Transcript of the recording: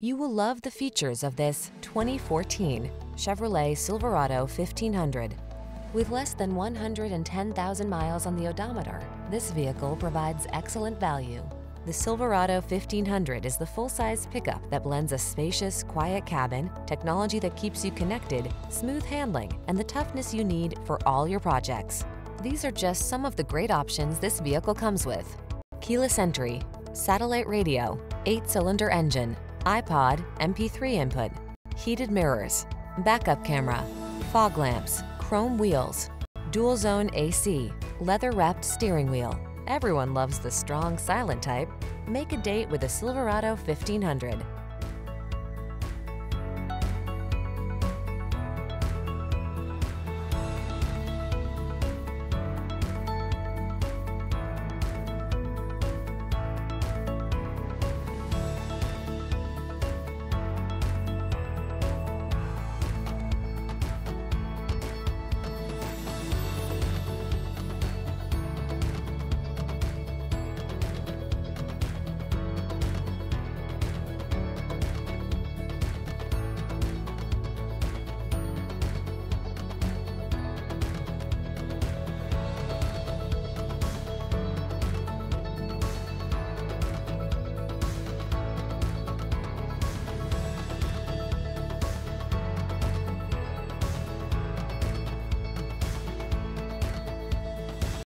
You will love the features of this 2014 Chevrolet Silverado 1500. With less than 110,000 miles on the odometer, this vehicle provides excellent value. The Silverado 1500 is the full-size pickup that blends a spacious, quiet cabin, technology that keeps you connected, smooth handling, and the toughness you need for all your projects. These are just some of the great options this vehicle comes with. Keyless entry, satellite radio, eight-cylinder engine, iPod, MP3 input, heated mirrors, backup camera, fog lamps, chrome wheels, dual zone AC, leather wrapped steering wheel. Everyone loves the strong silent type. Make a date with a Silverado 1500.